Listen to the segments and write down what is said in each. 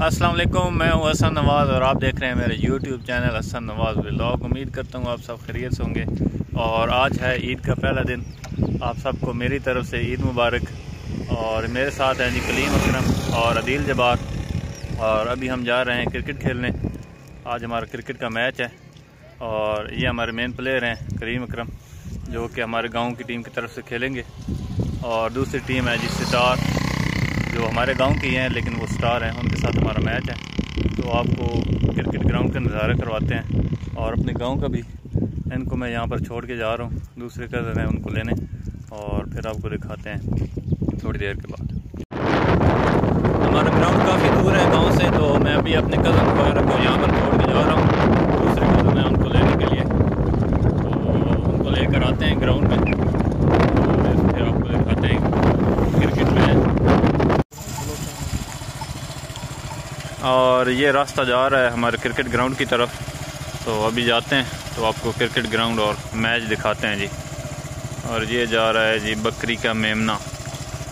अस्सलाम वालेकुम, मैं हूँ हसन नवाज़ और आप देख रहे हैं मेरे YouTube channel Hasan Nawaz blog उम्मीद करता हूँ आप सब खैरियत से होंगे। और आज है ईद का पहला दिन। आप सबको मेरी तरफ़ से ईद मुबारक। और मेरे साथ हैं जी कलीम अकरम और अदील जबार और अभी हम जा रहे हैं क्रिकेट खेलने। आज हमारा क्रिकेट का मैच है। और ये हमारे मेन प्लेयर हैं करीम अकरम, जो कि हमारे गाँव की टीम की तरफ़ से खेलेंगे। और दूसरी टीम है जी सितार। जो हमारे गाँव की हैं लेकिन वो स्टार हैं, उनके साथ हमारा मैच है। तो आपको क्रिकेट ग्राउंड का नज़ारा करवाते हैं और अपने गाँव का भी। इनको मैं यहाँ पर छोड़ के जा रहा हूँ, दूसरे कज़न हैं, उनको लेने। और फिर आपको दिखाते हैं थोड़ी देर के बाद। हमारा ग्राउंड काफ़ी दूर है गाँव से तो मैं अभी अपने कज़न वगैरह को यहाँ पर छोड़ के जा रहा हूँ, दूसरे कज़न हैं उनको लेने के लिए। तो उनको लेकर आते हैं ग्राउंड में। फिर आपको दिखाते हैं क्रिकेट मैच और ये रास्ता जा रहा है हमारे क्रिकेट ग्राउंड की तरफ़। तो अभी जाते हैं तो आपको क्रिकेट ग्राउंड और मैच दिखाते हैं जी। और ये जा रहा है जी बकरी का मेमना।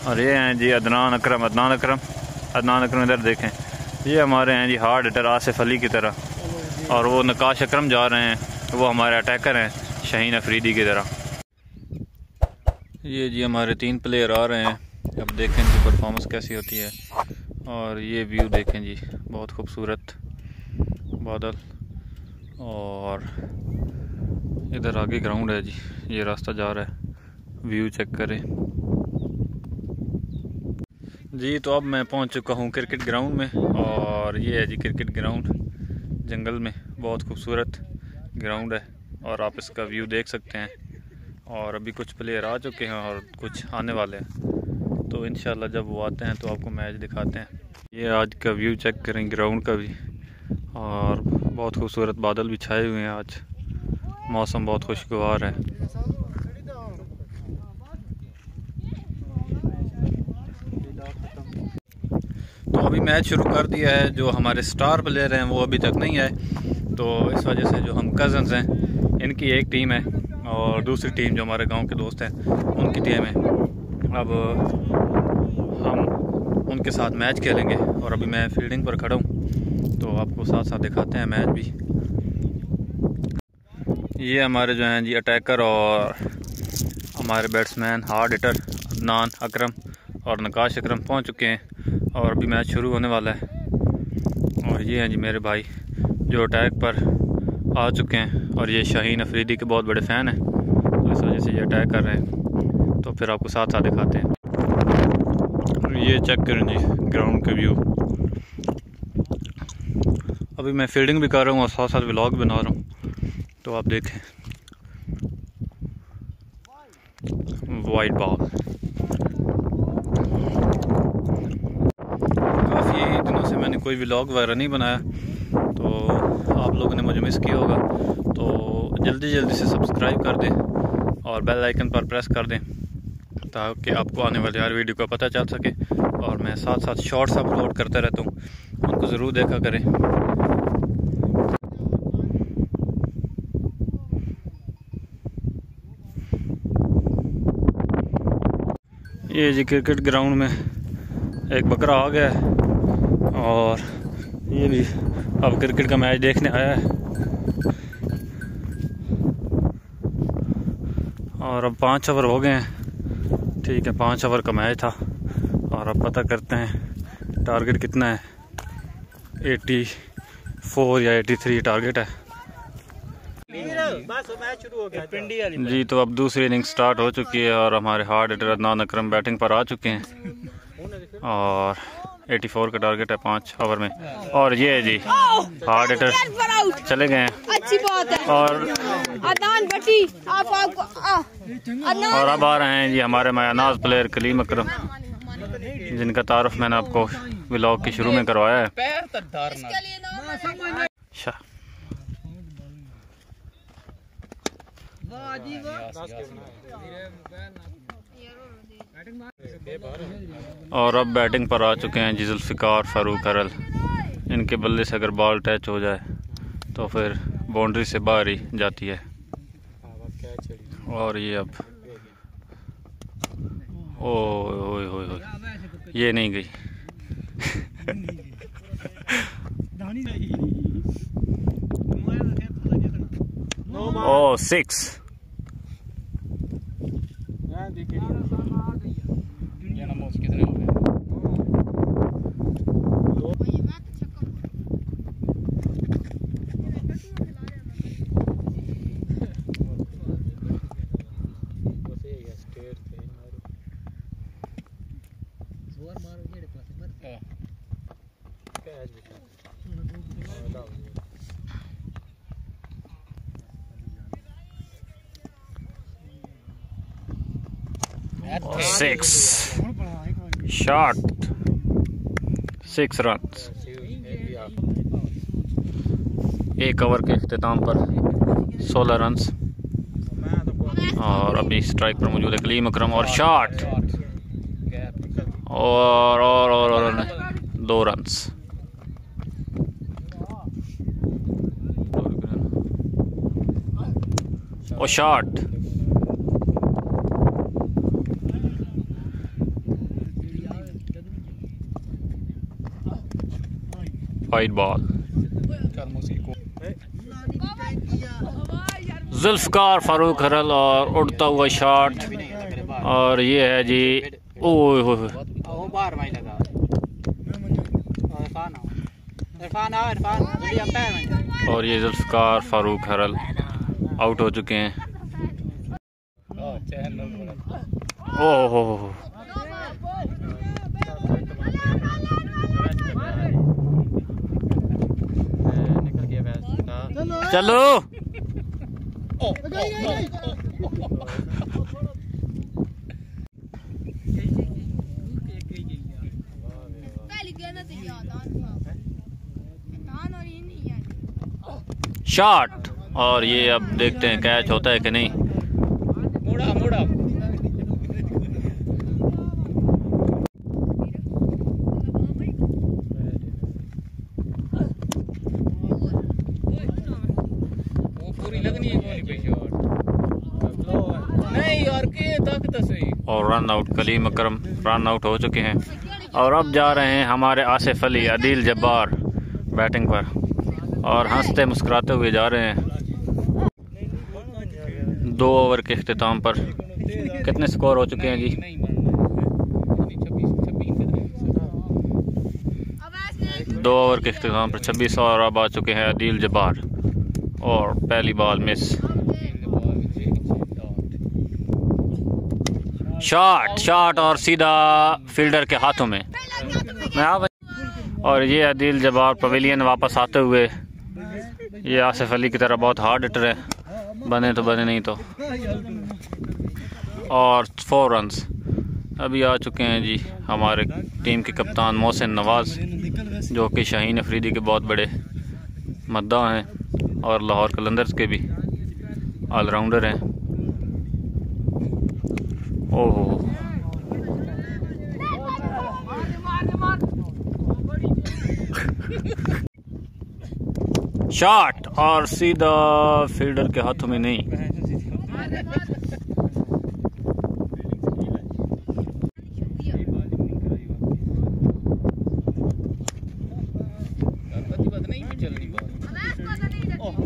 और ये हैं जी अदनान अकरम अदनान अकरम। अदनान अकरम, इधर देखें। ये हमारे हैं जी हार्ड हिटर आसिफ अली की तरह। और वो नकाश अकरम जा रहे हैं, वो हमारे अटैकर हैं, शहीन अफरीदी की तरह। ये जी हमारे तीन प्लेयर आ रहे हैं। अब देखें इनकी परफॉर्मेंस कैसी होती है। और ये व्यू देखें जी, बहुत खूबसूरत बादल और इधर आगे ग्राउंड है जी, ये रास्ता जा रहा है व्यू चेक करें। जी तो अब मैं पहुँच चुका हूँ क्रिकेट ग्राउंड में और ये है जी क्रिकेट ग्राउंड जंगल में, बहुत खूबसूरत ग्राउंड है और आप इसका व्यू देख सकते हैं और अभी कुछ प्लेयर आ चुके हैं और कुछ आने वाले हैं। तो इन जब वो आते हैं तो आपको मैच दिखाते हैं। ये आज का व्यू चेक करें ग्राउंड का भी। और बहुत खूबसूरत बादल भी छाए हुए हैं आज। मौसम बहुत खुशगवार है। तो अभी मैच शुरू कर दिया है, जो हमारे स्टार प्लेयर हैं, वो अभी तक नहीं आए। तो इस वजह से जो हम कज़न्स हैं, इनकी एक टीम है और दूसरी टीम जो हमारे गाँव के दोस्त हैं, उनकी टीम है। अब उनके साथ मैच खेलेंगे और अभी मैं फील्डिंग पर खड़ा हूँ तो आपको साथ साथ दिखाते हैं मैच भी। ये हमारे जो हैं जी अटैकर और हमारे batsman hard hitter Adnan Akram और नकाश अकरम पहुँच चुके हैं और अभी मैच शुरू होने वाला है। और ये हैं जी मेरे भाई जो अटैक पर आ चुके हैं और ये शाहीन अफरीदी के बहुत बड़े फ़ैन हैं तो इस वजह से ये अटैक कर रहे हैं। तो फिर आपको साथ साथ दिखाते हैं। ये चेक करें जी ग्राउंड के व्यू अभी मैं फील्डिंग भी कर रहा हूँ और साथ साथ व्लॉग बना रहा हूँ। तो आप देखें। वाइट बॉल काफ़ी दिनों से मैंने कोई व्लॉग वगैरह नहीं बनाया। तो आप लोगों ने मुझे मिस किया होगा। तो जल्दी जल्दी से सब्सक्राइब कर दें और बेल आइकन पर प्रेस कर दें। ताकि आपको आने वाली हर वीडियो का पता चल सके और मैं साथ साथ शॉर्ट्स अपलोड करता रहता हूँ। उनको ज़रूर देखा करें। ये जी क्रिकेट ग्राउंड में एक बकरा आ गया है और ये भी अब क्रिकेट का मैच देखने आया है। और अब पाँच ओवर हो गए हैं। ठीक है, पाँच ओवर का मैच था और अब पता करते हैं टारगेट कितना है। एटी फोर या एटी थ्री टारगेट है। जी तो अब दूसरी इनिंग स्टार्ट हो चुकी है और हमारे hard hitter Adnan Akram batting पर आ चुके हैं। और 84 का टारगेट है पाँच ओवर में। और ये है जी हार्ड हिटर चले गए अच्छी बात है। और आप आपको और अब आ रहे हैं जी हमारे मायानाज प्लेयर कलीम अकरम जिनका तारफ मैंने आपको व्लॉग के शुरू में करवाया है। अच्छा। और अब बैटिंग पर आ चुके हैं जिजुल्फ़िकार फारूक अरल। इनके बल्ले से अगर बॉल टच हो जाए तो फिर बाउंड्री से बाहर ही जाती है। और ये अब ओ हो हो हो ये नहीं गई। ओ six. Six shot six run एक ओवर के अख्ताम पर. 16 रन और अभी स्ट्राइक पर मौजूद है कलीम अकरम और शॉट और और और, और, और दो रन्स और shot wide ball. Zulfiqar Farooq हरल और उड़ता हुआ शॉट। और ये है जी में और ये जुल्फकार फारूक हरल आउट हो चुके हैं। ओह हो हो हो। निकल गया वैसे चलो। शॉट और ये अब देखते हैं कैच होता है कि नहीं मुड़ा मुड़ा वो पूरी लगनी है कोनी पे शॉट नहीं यार के तक तो सही और run out Kaleem Akram run out हो चुके हैं। और अब जा रहे हैं हमारे आसिफ अली, अदील जब्बार बैटिंग पर। और हँसते मुस्कुराते हुए जा रहे हैं। दो ओवर के अख्ताम पर। कितने स्कोर हो चुके हैं जी? दो ओवर के अख्ताम पर छब्बीस और अब आ चुके हैं अदील जब्बार। और पहली बॉल मिस शॉट शॉट और सीधा फील्डर के हाथों में। मैं और ये अदील जब्बार पवेलियन वापस आते हुए, ये आसिफ अली की तरह बहुत हार्ड हिटर है। बने तो बने, नहीं तो। और फोर रन्स अभी आ चुके हैं जी हमारे टीम के कप्तान मोहसिन नवाज़, जो कि शाहीन अफरीदी के बहुत बड़े मद्दा हैं, और लाहौर कलंदर्स के भी ऑलराउंडर हैं। ओहो। शॉट और सीधा फील्डर के हाथों में नहीं।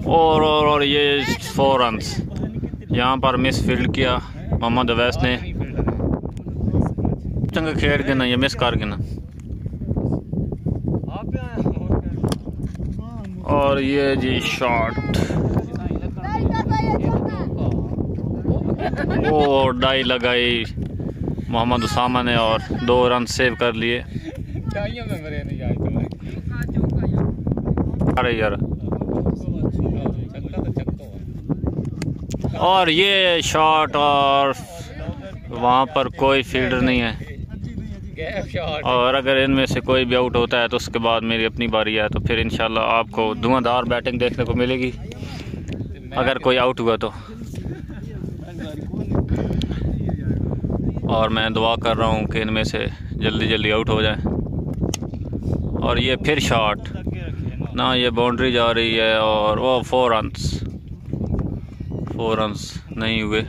और और, और ये फोर रन्स यहाँ पर मिस फ़ील्ड किया मोहम्मद अवैस ने। चंगा खेल के ना, ये मिस कर के ना। और ये जी शॉट वो डाई लगाई मोहम्मद उसामा ने और दो रन सेव कर लिए। अरे यार। और ये शॉट और वहाँ पर कोई फील्डर नहीं है। और अगर इनमें से कोई भी आउट होता है तो उसके बाद मेरी अपनी बारी है तो फिर इंशाल्लाह आपको धुआंधार बैटिंग देखने को मिलेगी। अगर कोई आउट हुआ तो। और मैं दुआ कर रहा हूँ कि इनमें से जल्दी जल्दी आउट हो जाए। और ये फिर शॉट ना, ये बाउंड्री जा रही है और वो फोर रन्स फोर रन्स नहीं हुए।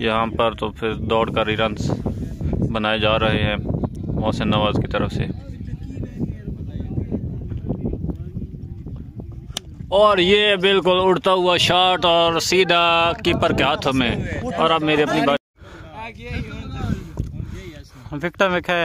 यहाँ पर तो फिर दौड़ कर ही रन्स बनाए जा रहे हैं मोहसिन नवाज़ की तरफ़ से। और ये बिल्कुल उड़ता हुआ शॉट और सीधा कीपर के हाथों में। और अब मेरी अपनी बात विकेट में क्या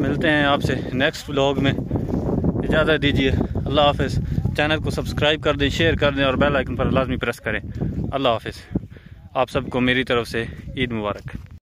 मिलते हैं आपसे नेक्स्ट व्लॉग में। इजाज़त दीजिए। अल्लाह हाफ़ चैनल को सब्सक्राइब कर दें शेयर कर दें और बेल आइकन पर लाजमी प्रेस करें। अल्लाह हाफिज़। आप सबको मेरी तरफ़ से ईद मुबारक।